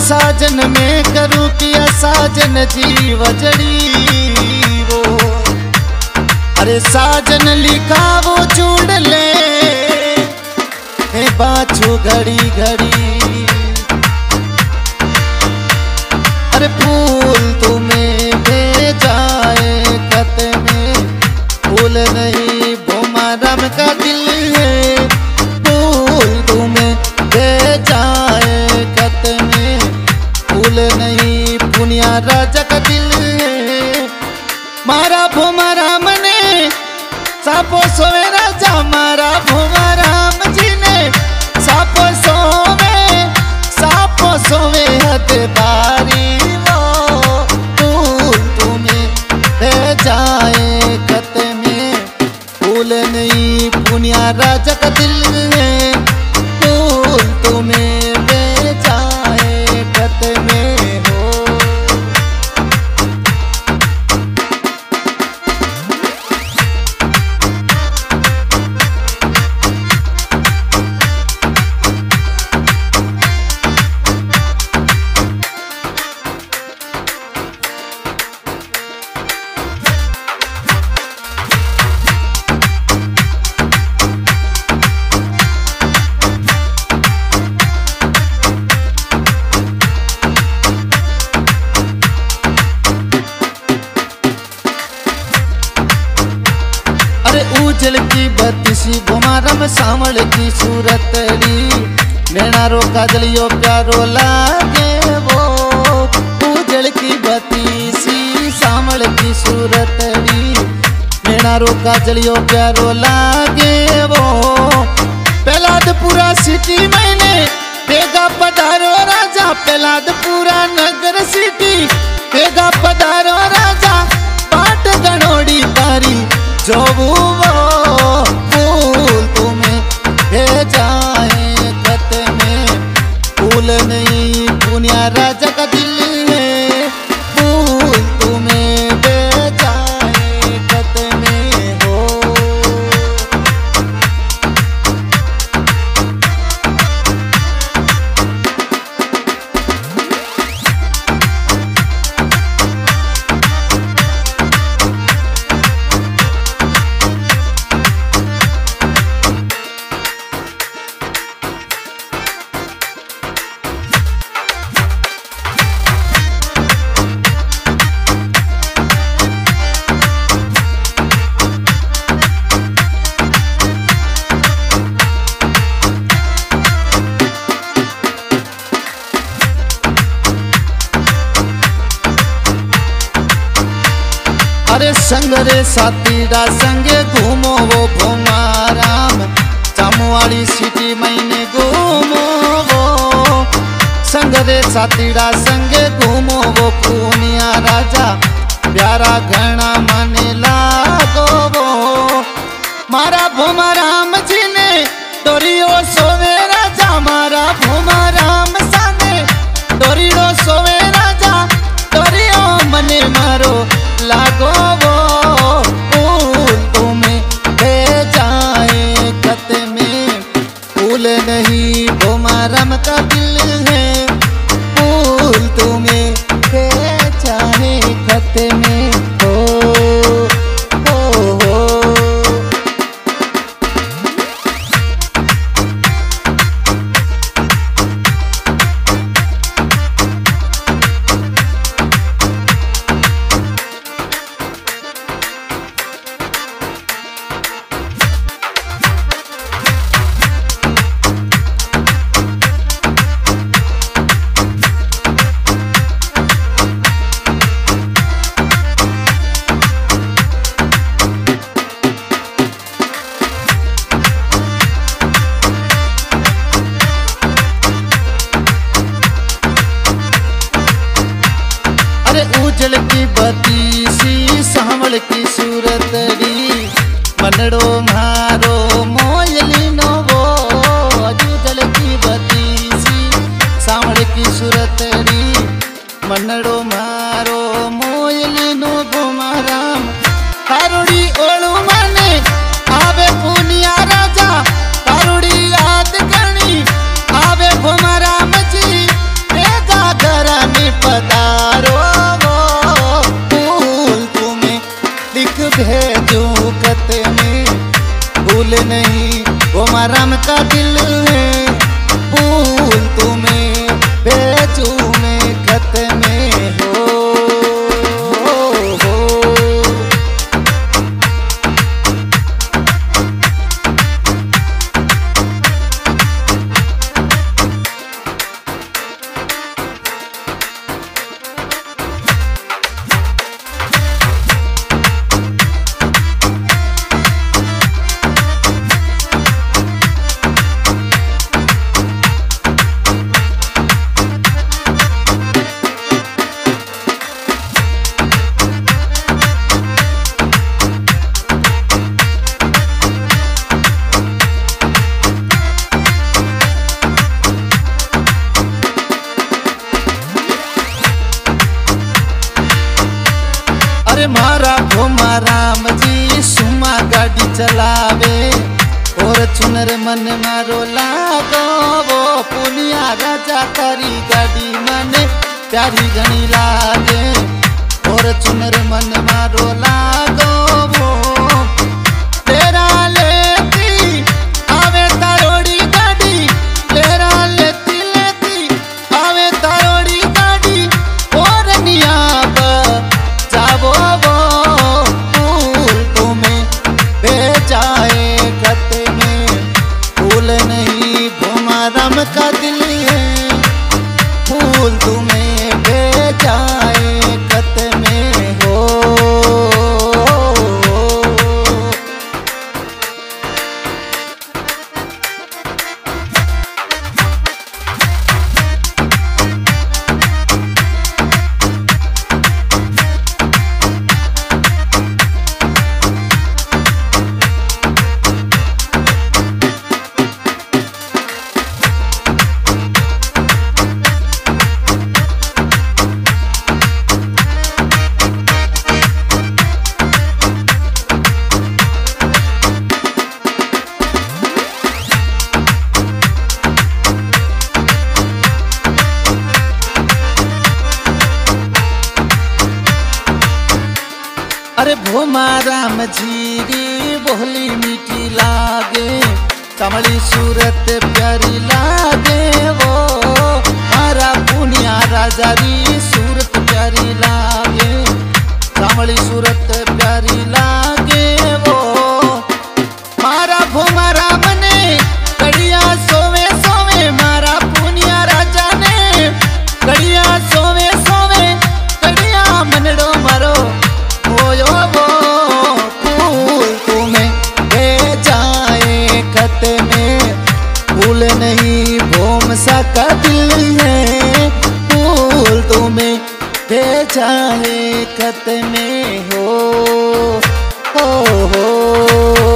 साजन में करूँ किया साजन जी वजड़ी वो, अरे साजन लिखा वो चूड़ ले। बाछू घड़ी घड़ी। अरे फूल तुम्हें भेजाए कत में। फूल नहीं भोमारम का दिल पुनिया राजा का दिल। सावल की सूरतड़ी नैना रो काजलियो प्यारो लागे वो। उजल की बत्तीसी सावल की सूरतड़ी नैना रो काजलियो प्यारो लागे वो। पेलादपुरा सिटी मैंने बेगा पधारो राजा। पेलादपुरा नगर सिटी बेगा पधारो अरे संग रे साथी रा संगे घूमो वो भोमाराम। चामुवाड़ी सिटी मैंने घूमो वो। संग रे साथी रा संगे घूमो वो पूनिया राजा। प्यारा घना मने लागो वो। मारा भोमाराम जी चलावे और चुनर मन मारो लागो। वो पुनिया राजा तारी गाड़ी मन, प्यारी घनी लागे, और चुनर मन मारो लागो। अरे भोमा राम जी री बोली मीठी लागे, कमली सूरत प्यारी लागे, वो मारा पुनिया राजा री सूरत प्यारी लागे, कमली सूरत प्यारी लागे। oh, oh, oh.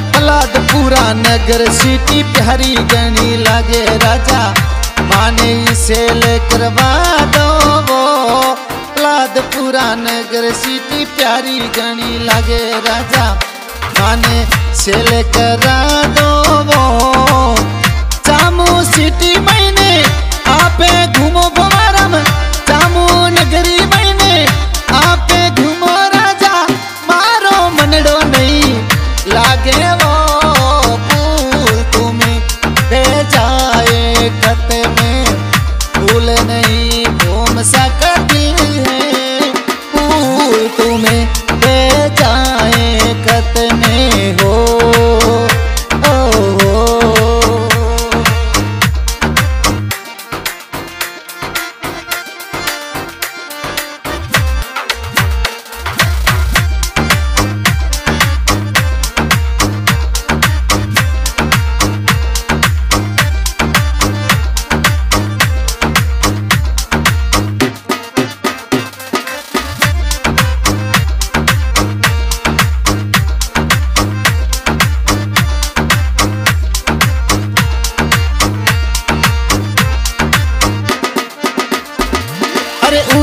से पूरा नगर सिटी प्यारी गणी लगे राजा। माने इसे लेकर करवा दो नगर सिटी प्यारी गणी लगे राजा। माने से लेकर दो वो। चामू सिटी मैंने आपे घूमो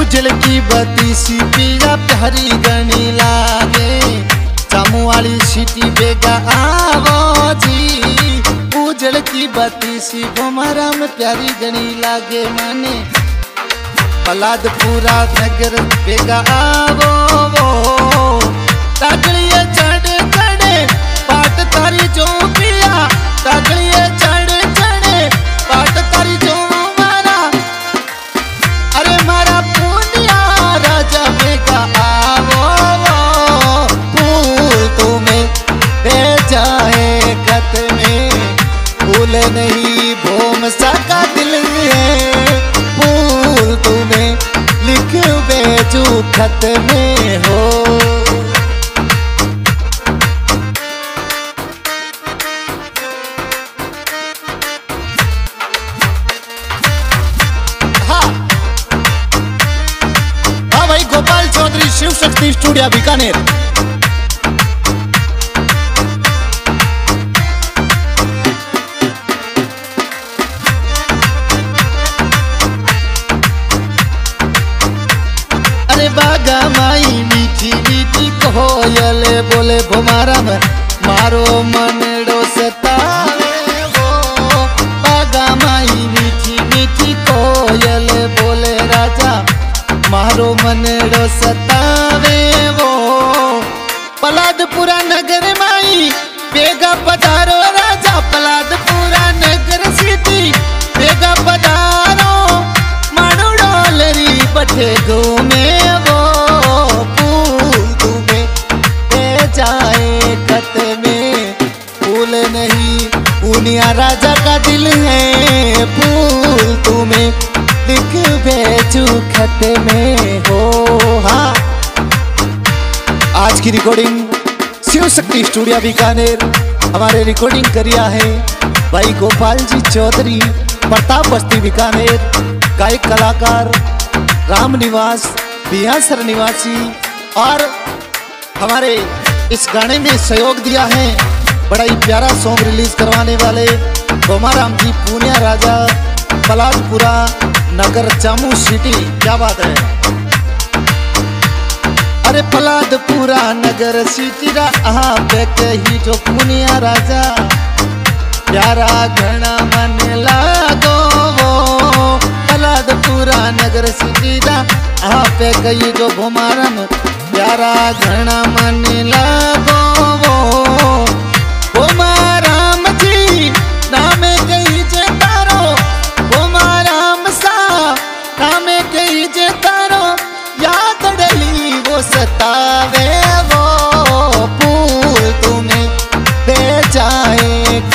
पूजल की बती सी पिया प्यारी गणी लागे। चमुआली सीटी बेगा आवो जी। उजल की बतीसी भोमारा में प्यारी गणी लागे माने। पलाद पूरा नगर बेगा आवो वो। बेचू खत में हो। हाँ। हाँ भाई गोपाल चौधरी शिव शक्ति स्टूडियो बीकानेर। बोले भुमारा में मारो मनडो सतावे माई कोयल बोले, राजा, मारो सतावे वो। पलादपुरा नगर माई बेगा पधारो आज की रिकॉर्डिंग शिव शक्ति स्टूडियो बीकानेर हमारे रिकॉर्डिंग करिया है। भाई गोपाल जी चौधरी, प्रताप बस्ती बीकानेर, गायक कलाकार राम निवास बिहासर निवासी और हमारे इस गाने में सहयोग दिया है। बड़ा ही प्यारा सॉन्ग रिलीज़ करवाने वाले गोमाराम जी, पूनिया राजा पलादपुरा नगर चामू सिटी क्या बात है। अरे पलाद पूरा नगर सिटी रा आहा पे कही जो पुनिया राजा। प्यारा घना मन लागो। वो पलादपुरा नगर सिटी रा आहा पे कही जो भुमारम प्यारा घना मन लागो। वो भुमाराम जी, नाम कही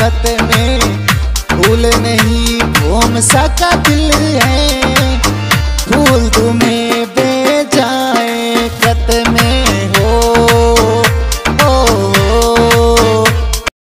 वो